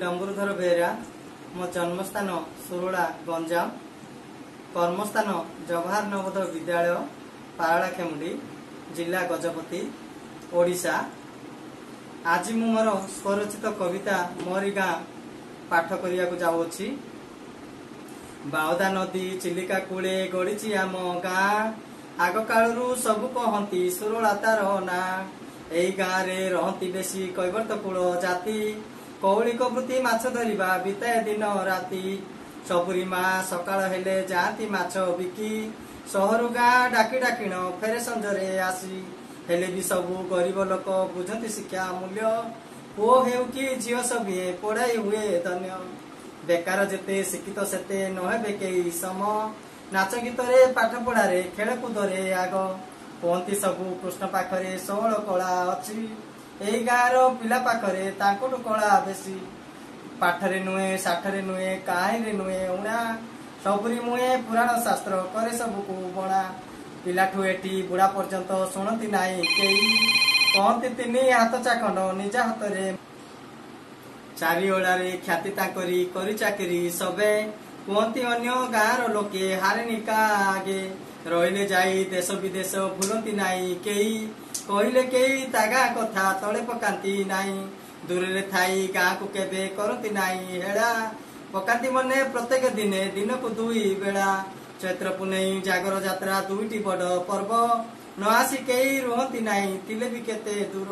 ଡମ୍ବରୁଧର ବେହେରା ମୋ ଜନ୍ମସ୍ଥାନ ସୁରୁଳା ଗଞ୍ଜାମ। କର୍ମସ୍ଥାନ ଜବାହାର ନବୋଦୟ ବିଦ୍ୟାଳୟ ପାରଳା ଖେମୁଣ୍ଡି ଜିଲ୍ଲା ଗଜପତି ଓଡ଼ିଶା। ଆଜି ମୁଁ ମୋର ସ୍ୱରଚିତ କବିତା ମୋରି ଗାଁ ପାଠ କରିବାକୁ ଯାଉଅଛି ବାଉଦା ନଦୀ ଚିଲିକା କୂଳେ ଗଡ଼ିଛି ଆମ ଗାଁ। ଆଗ କାଳରୁ ସବୁ କହନ୍ତି ସୁରୁଳା ତାର ନାଁ। ଏଇ ଗାଁରେ ରହନ୍ତି ବେଶୀ କୈବର୍ତ୍ତ କୂଳ ଜାତି। କୌଳିକ ବୃତ୍ତି ମାଛ ଧରିବା ବିତାଏ ଦିନ ରାତି। ସବୁରି ମା ସକାଳ ହେଲେ ଯାଆନ୍ତି ମାଛ ବିକି। ସହରୁ ଗାଁ ଡାକି ଡାକିଣ ଫେରେ ସଞ୍ଜରେ ଆସି। ହେଲେ ବି ସବୁ ଗରିବ ଲୋକ ବୁଝନ୍ତି ଶିକ୍ଷା ମୂଲ୍ୟ। ପୁଅ ହେଉ କି ଝିଅ ସବିଏ ପଢାଇ ହୁଏ ଧନ୍ୟ। ବେକାର ଯେତେ ଶିକ୍ଷିତ ସେତେ ନହେବେ କେହି ସମ। ନାଚ ଗୀତରେ ପାଠ ପଢାରେ ଖେଳକୁଦରେ ଆଗ। କୁହନ୍ତି ସବୁ କୃଷ୍ଣ ପାଖରେ ଷୋହଳ କଳା ଅଛି। ଏଇ ଗାଁର ପିଲା ପାଖରେ ତାଙ୍କଠୁ କଳା ବେଶୀ। ପାଠରେ ନୁହେଁ ଷାଠରେ ନୁହେଁ କାହିଁରେ ନୁହେଁ ଉଣା। ସବୁରି ମୁହେଁ ପୁରାଣ ଶାସ୍ତ୍ର କରେ ସବୁକୁ ବଣା। ପିଲାଠୁ ଏଠି ବୁଢା ପର୍ଯ୍ୟନ୍ତ ଶୁଣନ୍ତି ନାହିଁ କେହି। କହନ୍ତି ତିନି ହାତ ଚାଖଣ୍ଡ ନିଜ ହାତରେ। ଚାରିଓଳାରେ ଖ୍ୟାତି ତାଙ୍କରି କରି ଚାକିରି ସବେ। କୁହନ୍ତି ଅନ୍ୟ ଗାଁର ଲୋକେ ହାରେନି କାଗେ ରହିଲେ ଯାଇ ଦେଶ ବିଦେଶ ଭୁଲନ୍ତି ନାହିଁ କେହି। କହିଲେ କେହି ତା ଗାଁ କଥା ତଳେ ପକାନ୍ତି ନାହିଁ। ଦୂରରେ ଥାଇ ଗାଁକୁ କେବେ କରନ୍ତି ନାହିଁ ହେଳା। ପକାନ୍ତି ମନେ ପ୍ରତ୍ୟେକ ଦିନେ ଦିନକୁ ଦୁଇ ବେଳା। ଚୈତ୍ର ପୁନେଇ ଜାଗର ଯାତ୍ରା ଦୁଇଟି ବଡ ପର୍ବ। ନ ଆସି କେହି ରୁହନ୍ତି ନାହିଁ ଥିଲେ ବି କେତେ ଦୂର।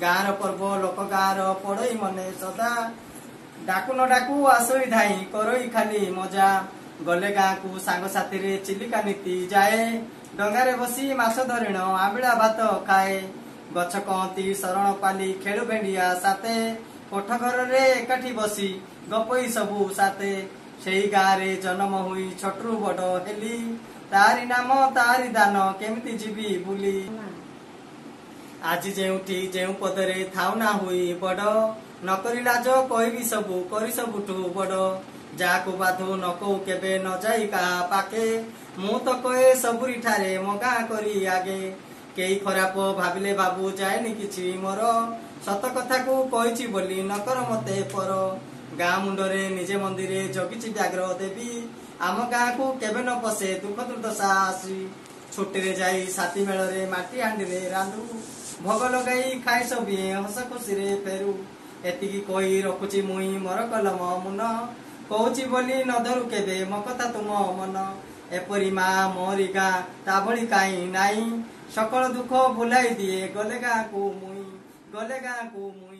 ଗାଁର ପର୍ବ ଲୋକ ଗାଁର ପଡଇ ମନେ ସଦା। ଡାକୁ ନ ଡାକୁ ଆସଇ ଧାଇ କରଇ ଖାଲି ମଜା। ଗଲେ ଗାଁକୁ ସାଙ୍ଗସାଥିରେ ଚିଲିକା ନୀତି ଯାଏ। ଡଙ୍ଗାରେ ବସି ମାଛ ଧରିଣ ଆମ୍ବିଳା ଭାତ ଖାଏ। ଗଛ କହନ୍ତି ଶରଣ ପାଲି ଖେଳୁ ଭେଣ୍ଡିଆ ସାତେ। କୋଠ ଘରରେ ଏକାଠି ବସି ଗପଇ ସବୁ ସାତେ। ସେଇ ଗାଁରେ ଜନ୍ମ ହୋଇ ଛୋଟରୁ ବଡ ହେଲି। ତାରି ନାମ ତାରି ଦାନ କେମିତି ଯିବି ବୁଲି? ଆଜି ଯେଉଁଠି ଯେଉଁ ପଦରେ ଥାଉ ନା ହୋଇ ବଡ ନକରି ଲାଜ କହିବି ସବୁ କରି ସବୁଠୁ ବଡ। ଯାହାକୁ ବାଧୁ ନ କହୁ କେବେ ନ ଯାଇ କାହା ପାଖେ। ମୁଁ ତ କହେ ସବୁରି ଠାରେ ମୋ ଗାଁ କରି ଆଗେ। କେହି ଖରାପ ଭାବିଲେ ବାବୁ ଯାଏନି କିଛି ମୋର। ସତ କଥାକୁ କହିଛି ବୋଲି ନକର ମତେ ପର। ଗାଁ ମୁଣ୍ଡରେ ନିଜେ ମନ୍ଦିରେ ଜଗିଛି ବ୍ୟାଘ୍ର ଦେବୀ। ଆମ ଗାଁକୁ କେବେ ନ ପଶେ ଦୁଃଖ ଦୁର୍ଦଶା ଆସି। ଛୁଟିରେ ଯାଇ ସାଥୀ ମେଳରେ ମାଟି ହାଣ୍ଡିରେ ରାନ୍ଧୁ। ଭୋଗ ଲଗାଇ ଖାଇ ସବିଏ ହସ ଖୁସିରେ ଫେରୁ। ଏତିକି କହି ରଖୁଛି ମୁଇଁ ମୋର କଲମ ମୁନ। କହୁଛି ବୋଲି ନ ଧରୁ କେବେ। ମୋ କଥା ତୁମ ମନ। ଏପରି ମା ମୋରି ଗାଁ ତା ଭଳି କାହିଁ ନାହିଁ। ସକଳ ଦୁଃଖ ଭୁଲାଇ ଦିଏ। ଗଲେ ଗାଁକୁ ମୁଇଁ ଗଲେ ଗାଁକୁ ମୁଇଁ।